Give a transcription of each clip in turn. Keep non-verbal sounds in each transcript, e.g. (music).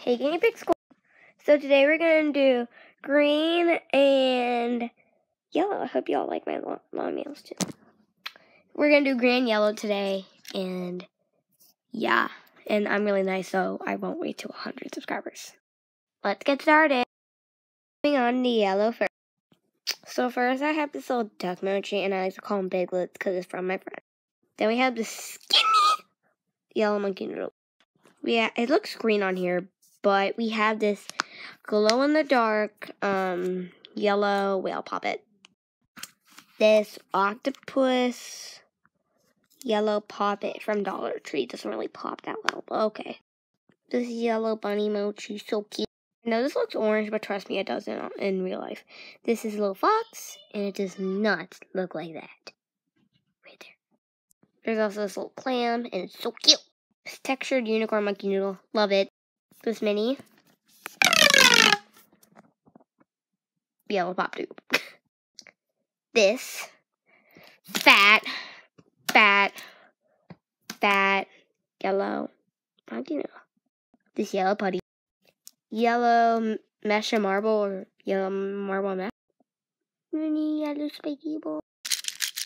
Hey, Guinea Pig Squad. So today we're gonna do green and yellow. I hope y'all like my long, nails too. We're gonna do green and yellow today, and yeah, and I'm really nice, so I won't wait till 100 subscribers. Let's get started. Moving on to yellow first. So first I have this little duck mochi, and I like to call them biglets because it's from my friend. Then we have the skinny yellow monkey noodle. Ha- it looks green on here, but we have this glow in the dark um yellow whale poppet. This octopus yellow poppet from Dollar Tree doesn't really pop that well, but okay. This yellow bunny mochi, so cute. Know this looks orange, but trust me, it doesn't in real life. This is a little fox, and it does not look like that. Right there. There's also this little clam, and it's so cute. This textured unicorn monkey noodle, love it. This mini. Yellow pop tube. this fat, fat, fat, yellow monkey noodle. This yellow putty. Yellow mesh and marble or yellow marble mesh. Mini yellow spiky ball.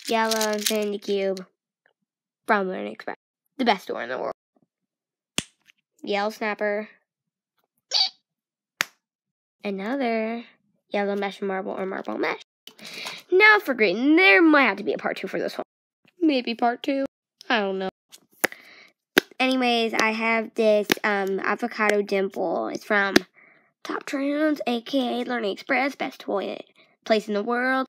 Yellow infinity cube from Learning Express. The best store in the world. Yellow snapper. Another yellow mesh marble or marble mesh. Now for green. There might have to be a part two for this one. Maybe part two. I don't know. Anyways, I have this um, avocado dimple. It's from Top Trends, aka Learning Express, best toy place in the world.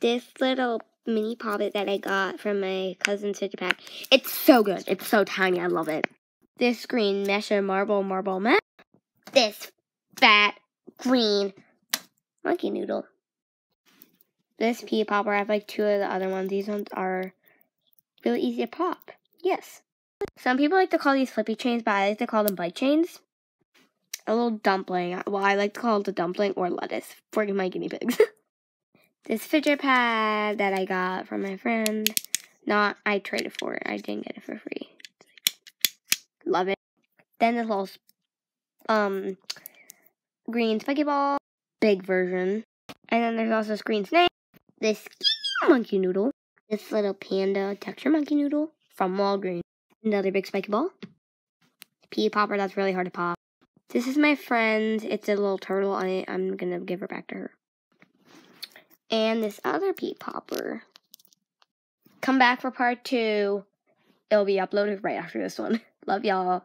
This little mini poppet that I got from my cousin's fidget pack. It's so good. It's so tiny. I love it. This green mesh and marble marble mesh. This fat green monkey noodle. This pea popper. I have like two of the other ones. These ones are really easy to pop. Yes. Some people like to call these flippy chains, but I like to call them bite chains. A little dumpling. Well, I like to call it a dumpling or lettuce for my guinea pigs. (laughs) this fidget pad that I got from my friend. Not, I traded for it. I didn't get it for free. Love it. Then this little um green spiky ball, big version. And then there's also green snake, this skinny monkey noodle, this little panda texture monkey noodle from Walgreens. Another big spiky ball. Pea popper that's really hard to pop. This is my friend. It's a little turtle. I, I'm gonna give her back to her. And this other pea popper. Come back for part two. It'll be uploaded right after this one. (laughs) Love y'all.